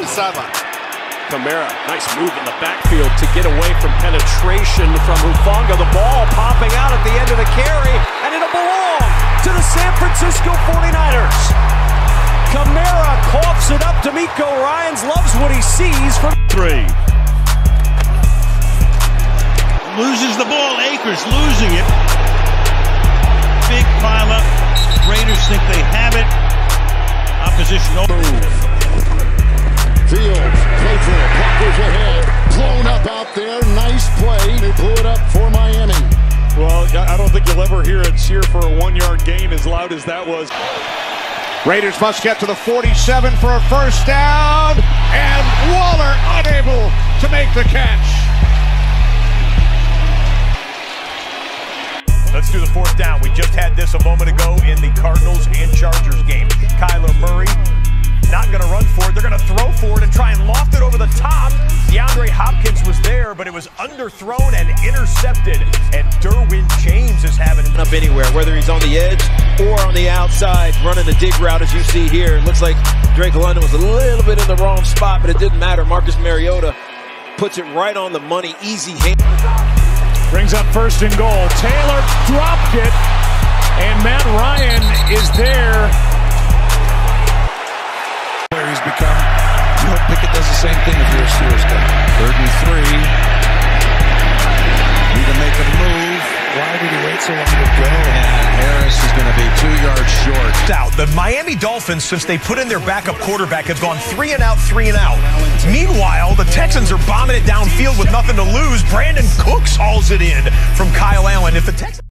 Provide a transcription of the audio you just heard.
the sideline. Kamara, nice move in the backfield to get away from penetration from Hufanga. The ball popping out at the end of the carry, and it'll belong to the San Francisco 49ers. Kamara coughs it up. DeMeco Ryans loves what he sees from three. Loses the ball. Akers losing it. Big pile up. Raiders think they have it. Opposition over. Fields, Claypool, blockers ahead, blown up out there. Nice play. They blew it up for Miami. Well, I don't think you'll ever hear it cheer for a one-yard gain as loud as that was. Raiders must get to the 47 for a first down, and Waller unable to make the catch. Hopkins there, but it was underthrown and intercepted. And Derwin James is having it up anywhere, whether he's on the edge or on the outside, running the dig route as you see here. It looks like Drake London was a little bit in the wrong spot, but it didn't matter. Marcus Mariota puts it right on the money, easy hand. Brings up first and goal. Taylor dropped it, and Matt Ryan is there. Where he's become. You know, Pickett does the same thing if you're a Steelers guy. Third and three. Why did he wait long to go? And Harris is going to be two yards short. Out. The Miami Dolphins, since they put in their backup quarterback, have gone three and out, three and out. Meanwhile, the Texans are bombing it downfield with nothing to lose. Brandin Cooks hauls it in from Kyle Allen. If the Texans